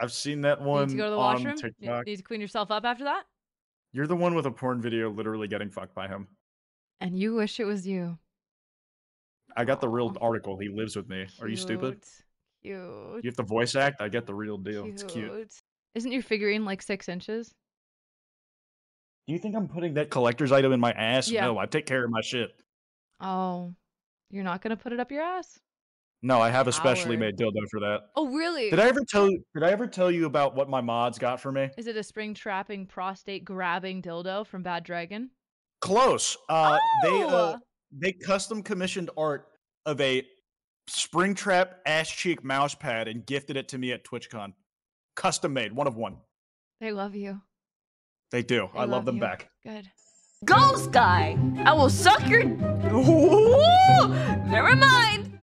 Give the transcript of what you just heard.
I've seen that one Need to go to the on washroom? TikTok. Need to clean yourself up after that? You're the one with a porn video literally getting fucked by him. And you wish it was you. I got the real article. He lives with me. Are you stupid? Cute. You have to voice act. I get the real deal. It's cute. Isn't your figurine like six inches? Do you think I'm putting that collector's item in my ass? Yeah. No, I take care of my shit. Oh, you're not gonna put it up your ass? No, I have a specially made dildo for that. Oh, really? Did I ever tell you? Did I ever tell you about what my mods got for me? Is it a spring trapping, prostate grabbing dildo from Bad Dragon? Close. Uh, They uh, Oh! they custom commissioned art of a Springtrap ass cheek mouse pad and gifted it to me at TwitchCon. Custom made, one of one. They love you. They do. They I love, them you. back. Good. Ghost guy, I will suck your.